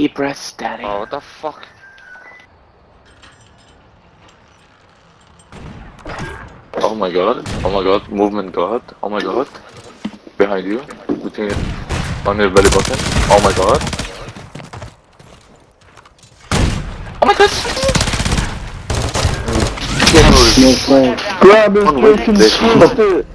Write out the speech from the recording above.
Deep breath, daddy. Oh, what the fuck? Oh my god, oh my god, movement god, oh my god. Behind you, between on your belly button, oh my god. Oh my god! No. Grab his One way, freaking they- sister!